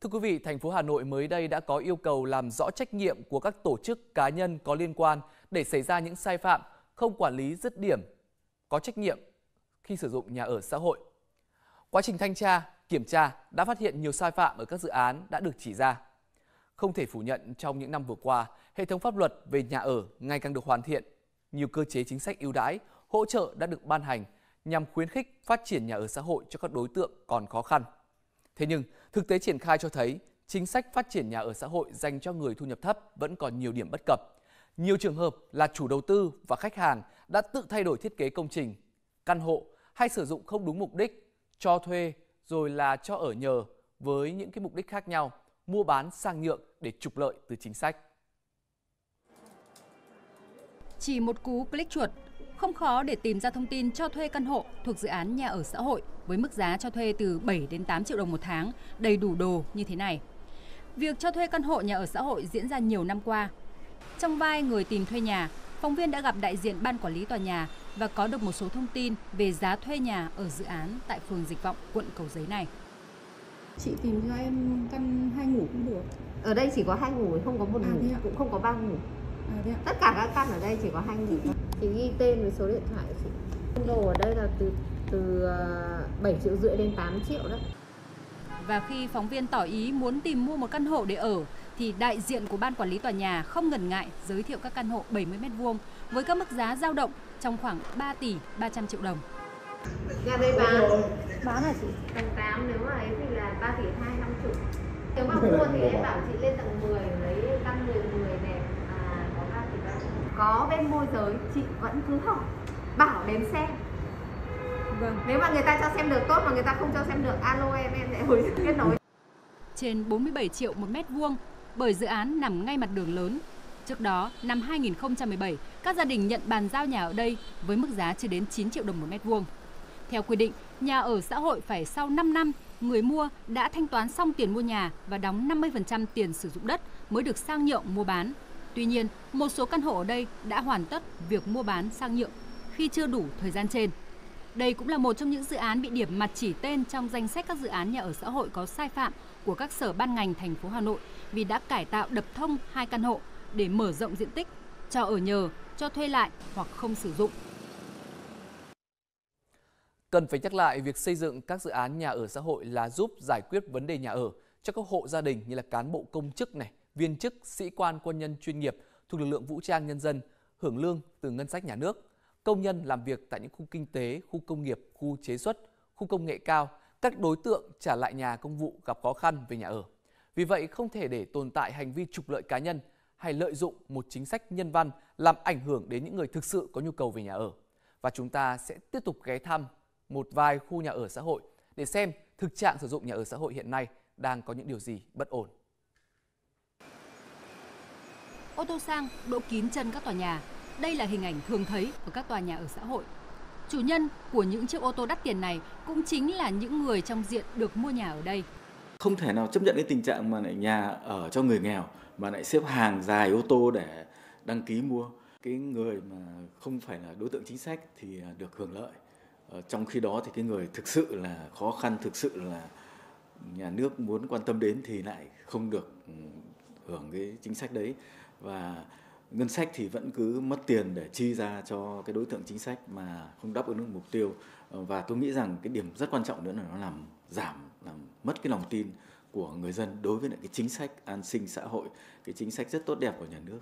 Thưa quý vị, thành phố Hà Nội mới đây đã có yêu cầu làm rõ trách nhiệm của các tổ chức cá nhân có liên quan để xảy ra những sai phạm, không quản lý dứt điểm, có trách nhiệm khi sử dụng nhà ở xã hội. Quá trình thanh tra, kiểm tra đã phát hiện nhiều sai phạm ở các dự án đã được chỉ ra. Không thể phủ nhận trong những năm vừa qua, hệ thống pháp luật về nhà ở ngày càng được hoàn thiện. Nhiều cơ chế chính sách ưu đãi, hỗ trợ đã được ban hành nhằm khuyến khích phát triển nhà ở xã hội cho các đối tượng còn khó khăn. Thế nhưng, thực tế triển khai cho thấy chính sách phát triển nhà ở xã hội dành cho người thu nhập thấp vẫn còn nhiều điểm bất cập. Nhiều trường hợp là chủ đầu tư và khách hàng đã tự thay đổi thiết kế công trình, căn hộ hay sử dụng không đúng mục đích, cho thuê rồi là cho ở nhờ với những cái mục đích khác nhau, mua bán sang nhượng để trục lợi từ chính sách. Chỉ một cú click chuột, không khó để tìm ra thông tin cho thuê căn hộ thuộc dự án nhà ở xã hội với mức giá cho thuê từ 7 đến 8 triệu đồng một tháng, đầy đủ đồ như thế này. Việc cho thuê căn hộ nhà ở xã hội diễn ra nhiều năm qua. Trong vai người tìm thuê nhà, phóng viên đã gặp đại diện ban quản lý tòa nhà và có được một số thông tin về giá thuê nhà ở dự án tại phường Dịch Vọng, quận Cầu Giấy này. Chị tìm cho em căn hai ngủ cũng được. Ở đây chỉ có hai ngủ, không có một À, ngủ, cũng không có ba ngủ. À. Tất cả các căn ở đây chỉ có hai ngủ. Chị ghi tên với số điện thoại của chị. Đồ ở đây là từ từ ờ, 7 triệu rưỡi đến 8 triệu đó. Và khi phóng viên tỏ ý muốn tìm mua một căn hộ để ở thì đại diện của ban quản lý tòa nhà không ngần ngại giới thiệu các căn hộ 70 m2 với các mức giá dao động trong khoảng 3 tỷ 300 triệu đồng. Nhà đây bán Bán hả chị? tầng 8 nếu mà ấy thì là 3 tỷ 2 năm chục. Nếu mà mua thì em bảo chị lên tầng 10 lấy căn 10 10 đẹp à, có 3 tỷ 3 Có bên môi giới chị vẫn cứ hỏi bảo đến xem Vâng. nếu mà người ta cho xem được tốt mà người ta không cho xem được alo em em sẽ hồi kết nối Trên 47 triệu một mét vuông bởi dự án nằm ngay mặt đường lớn. Trước đó, năm 2017, các gia đình nhận bàn giao nhà ở đây với mức giá chưa đến 9 triệu đồng một mét vuông. Theo quy định, nhà ở xã hội phải sau 5 năm, người mua đã thanh toán xong tiền mua nhà và đóng 50% tiền sử dụng đất mới được sang nhượng mua bán. Tuy nhiên, một số căn hộ ở đây đã hoàn tất việc mua bán sang nhượng khi chưa đủ thời gian trên. Đây cũng là một trong những dự án bị điểm mặt chỉ tên trong danh sách các dự án nhà ở xã hội có sai phạm của các sở ban ngành thành phố Hà Nội vì đã cải tạo đập thông hai căn hộ để mở rộng diện tích, cho ở nhờ, cho thuê lại hoặc không sử dụng. Cần phải nhắc lại việc xây dựng các dự án nhà ở xã hội là giúp giải quyết vấn đề nhà ở cho các hộ gia đình như là cán bộ công chức này, viên chức, sĩ quan quân nhân chuyên nghiệp thuộc lực lượng vũ trang nhân dân hưởng lương từ ngân sách nhà nước, công nhân làm việc tại những khu kinh tế, khu công nghiệp, khu chế xuất, khu công nghệ cao, các đối tượng trả lại nhà công vụ gặp khó khăn về nhà ở. Vì vậy không thể để tồn tại hành vi trục lợi cá nhân hay lợi dụng một chính sách nhân văn làm ảnh hưởng đến những người thực sự có nhu cầu về nhà ở. Và chúng ta sẽ tiếp tục ghé thăm một vài khu nhà ở xã hội để xem thực trạng sử dụng nhà ở xã hội hiện nay đang có những điều gì bất ổn. Ô tô sang, đỗ kín chân các tòa nhà. Đây là hình ảnh thường thấy ở các tòa nhà ở xã hội. Chủ nhân của những chiếc ô tô đắt tiền này cũng chính là những người trong diện được mua nhà ở đây. không thể nào chấp nhận cái tình trạng mà lại nhà ở cho người nghèo, mà lại xếp hàng dài ô tô để đăng ký mua cái người mà không phải là đối tượng chính sách thì được hưởng lợi ờ, trong khi đó thì cái người thực sự là khó khăn, thực sự là nhà nước muốn quan tâm đến thì lại không được ừ, hưởng cái chính sách đấy và ngân sách thì vẫn cứ mất tiền để chi ra cho cái đối tượng chính sách mà không đáp ứng được mục tiêu ờ, và tôi nghĩ rằng cái điểm rất quan trọng nữa là nó làm giảm làm mất cái lòng tin của người dân đối với lại cái chính sách an sinh xã hội cái chính sách rất tốt đẹp của nhà nước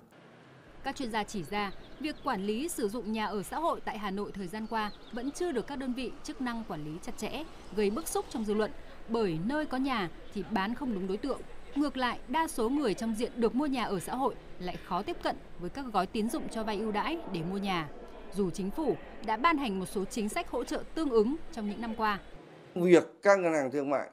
Các chuyên gia chỉ ra, việc quản lý sử dụng nhà ở xã hội tại Hà Nội thời gian qua vẫn chưa được các đơn vị chức năng quản lý chặt chẽ, gây bức xúc trong dư luận. Bởi nơi có nhà thì bán không đúng đối tượng. Ngược lại, đa số người trong diện được mua nhà ở xã hội lại khó tiếp cận với các gói tín dụng cho vay ưu đãi để mua nhà. Dù chính phủ đã ban hành một số chính sách hỗ trợ tương ứng trong những năm qua. việc các ngân hàng thương mại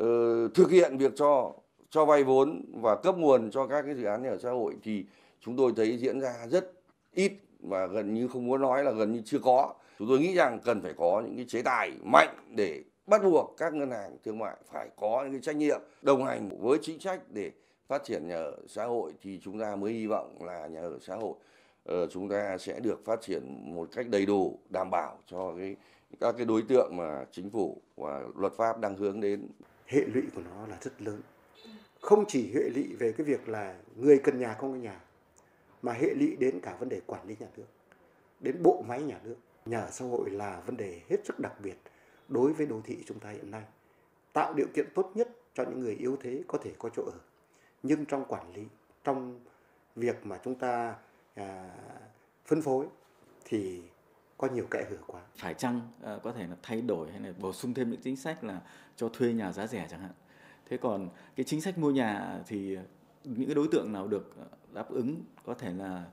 uh, thực hiện việc cho cho vay vốn và cấp nguồn cho các cái dự án nhà ở xã hội thì chúng tôi thấy diễn ra rất ít và gần như không muốn nói là gần như chưa có. Chúng tôi nghĩ rằng cần phải có những cái chế tài mạnh để bắt buộc các ngân hàng thương mại phải có những cái trách nhiệm đồng hành với chính sách để phát triển nhà ở xã hội thì chúng ta mới hy vọng là nhà ở xã hội ờ, chúng ta sẽ được phát triển một cách đầy đủ đảm bảo cho cái các cái đối tượng mà chính phủ và luật pháp đang hướng đến. Hệ lụy của nó là rất lớn. Không chỉ hệ lụy về cái việc là người cần nhà không có nhà, mà hệ lụy đến cả vấn đề quản lý nhà nước, đến bộ máy nhà nước. Nhà ở xã hội là vấn đề hết sức đặc biệt đối với đô thị chúng ta hiện nay. Tạo điều kiện tốt nhất cho những người yếu thế có thể có chỗ ở. Nhưng trong quản lý, trong việc mà chúng ta à, phân phối thì có nhiều kẽ hở quá. Phải chăng à, có thể là thay đổi hay là bổ sung thêm những chính sách là cho thuê nhà giá rẻ chẳng hạn. Thế còn cái chính sách mua nhà thì những cái đối tượng nào được ờ, đáp ứng có thể là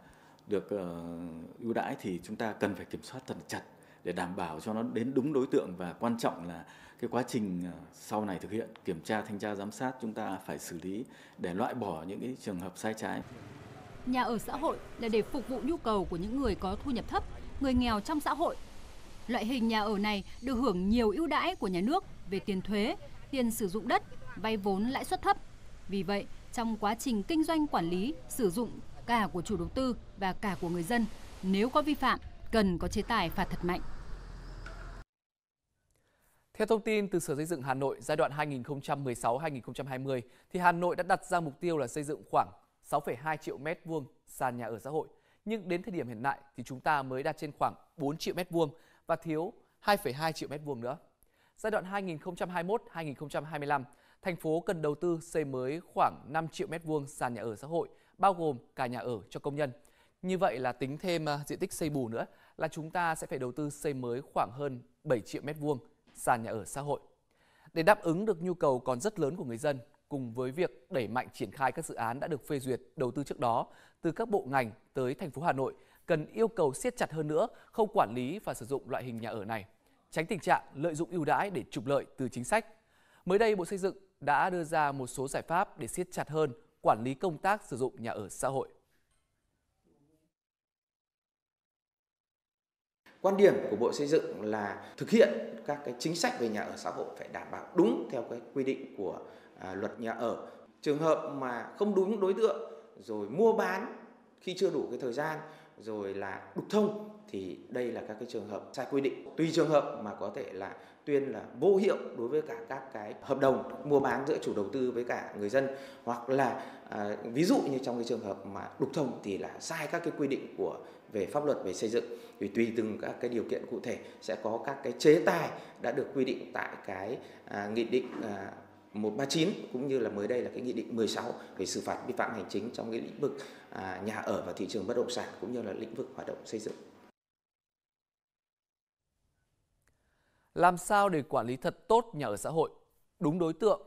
được uh, ưu đãi thì chúng ta cần phải kiểm soát thật chặt để đảm bảo cho nó đến đúng đối tượng và quan trọng là cái quá trình ờ, sau này thực hiện kiểm tra thanh tra giám sát chúng ta phải xử lý để loại bỏ những cái trường hợp sai trái. Nhà ở xã hội là để phục vụ nhu cầu của những người có thu nhập thấp, người nghèo trong xã hội. Loại hình nhà ở này được hưởng nhiều ưu đãi của nhà nước về tiền thuế, tiền sử dụng đất, vay vốn lãi suất thấp. Vì vậy, trong quá trình kinh doanh quản lý, sử dụng cả của chủ đầu tư và cả của người dân, nếu có vi phạm, cần có chế tài phạt thật mạnh. Theo thông tin từ Sở Xây dựng Hà Nội giai đoạn 2016-2020 thì Hà Nội đã đặt ra mục tiêu là xây dựng khoảng 6,2 triệu mét vuông sàn nhà ở xã hội. Nhưng đến thời điểm hiện tại thì chúng ta mới đạt trên khoảng 4 triệu mét vuông và thiếu 2,2 triệu mét vuông nữa. Giai đoạn 2021-2025, thành phố cần đầu tư xây mới khoảng 5 triệu mét vuông sàn nhà ở xã hội, bao gồm cả nhà ở cho công nhân. Như vậy là tính thêm à, diện tích xây bù nữa là chúng ta sẽ phải đầu tư xây mới khoảng hơn 7 triệu mét vuông sàn nhà ở xã hội. Để đáp ứng được nhu cầu còn rất lớn của người dân, cùng với việc đẩy mạnh triển khai các dự án đã được phê duyệt đầu tư trước đó từ các bộ ngành tới thành phố Hà Nội cần yêu cầu siết chặt hơn nữa không quản lý và sử dụng loại hình nhà ở này, tránh tình trạng lợi dụng ưu đãi để trục lợi từ chính sách. Mới đây, Bộ Xây dựng đã đưa ra một số giải pháp để siết chặt hơn quản lý công tác sử dụng nhà ở xã hội. Quan điểm của Bộ Xây dựng là thực hiện các cái chính sách về nhà ở xã hội phải đảm bảo đúng theo cái quy định của à, luật nhà ở. Trường hợp mà không đúng đối tượng rồi mua bán khi chưa đủ cái thời gian rồi là đục thông thì đây là các cái trường hợp sai quy định. Tùy trường hợp mà có thể là tuyên là vô hiệu đối với cả các cái hợp đồng mua bán giữa chủ đầu tư với cả người dân hoặc là à, ví dụ như trong cái trường hợp mà đục thông thì là sai các cái quy định của về pháp luật về xây dựng thì tùy từng các cái điều kiện cụ thể sẽ có các cái chế tài đã được quy định tại cái à, nghị định à, 139 cũng như là mới đây là cái nghị định 16 về xử phạt vi phạm hành chính trong cái lĩnh vực à, nhà ở và thị trường bất động sản cũng như là lĩnh vực hoạt động xây dựng. Làm sao để quản lý thật tốt nhà ở xã hội, đúng đối tượng?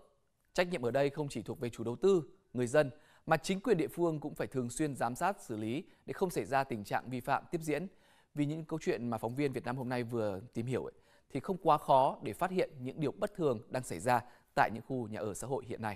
Trách nhiệm ở đây không chỉ thuộc về chủ đầu tư, người dân mà chính quyền địa phương cũng phải thường xuyên giám sát xử lý để không xảy ra tình trạng vi phạm tiếp diễn. Vì những câu chuyện mà phóng viên Việt Nam hôm nay vừa tìm hiểu ấy, thì không quá khó để phát hiện những điều bất thường đang xảy ra tại những khu nhà ở xã hội hiện nay.